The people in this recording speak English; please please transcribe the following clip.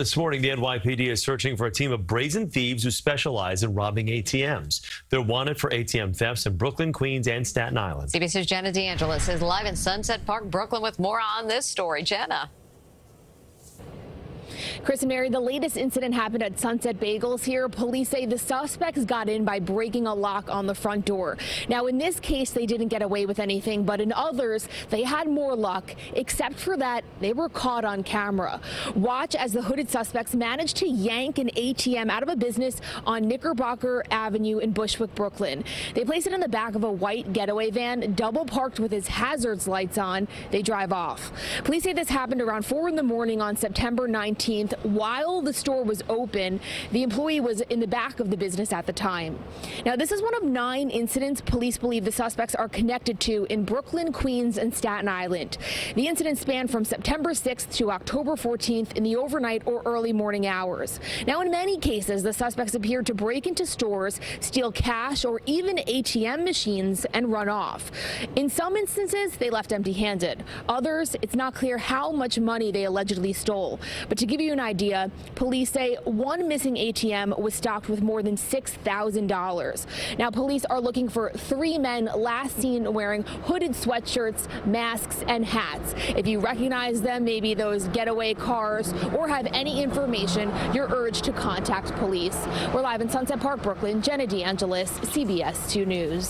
This morning, the NYPD is searching for a team of brazen thieves who specialize in robbing ATMs. They're wanted for ATM thefts in Brooklyn, Queens, and Staten Island. CBS's Jenna DeAngelis is live in Sunset Park, Brooklyn, with more on this story. Jenna. Chris and Mary, the latest incident happened at Sunset Bagels here. Police say the suspects got in by breaking a lock on the front door. Now, in this case, they didn't get away with anything, but in others, they had more luck. Except for that, they were caught on camera. Watch as the hooded suspects managed to yank an ATM out of a business on Knickerbocker Avenue in Bushwick, Brooklyn. They place it in the back of a white getaway van, double parked with its hazards lights on. They drive off. Police say this happened around 4 in the morning on September 19th. 19th. While the store was open, the employee was in the back of the business at the time. Now, this is one of nine incidents police believe the suspects are connected to in Brooklyn, Queens, and Staten Island. The incident spanned from September 6th to October 14th in the overnight or early morning hours. Now, in many cases, the suspects appeared to break into stores, steal cash or even ATM machines and run off. In some instances, they left empty handed. Others, it's not clear how much money they allegedly stole. But to give you an idea, police say one missing ATM was stocked with more than $6,000. Now, police are looking for three men last seen wearing hooded sweatshirts, masks, and hats. If you recognize them, maybe those getaway cars, or have any information, you're urged to contact police. We're live in Sunset Park, Brooklyn. Jenna DeAngelis, CBS 2 News.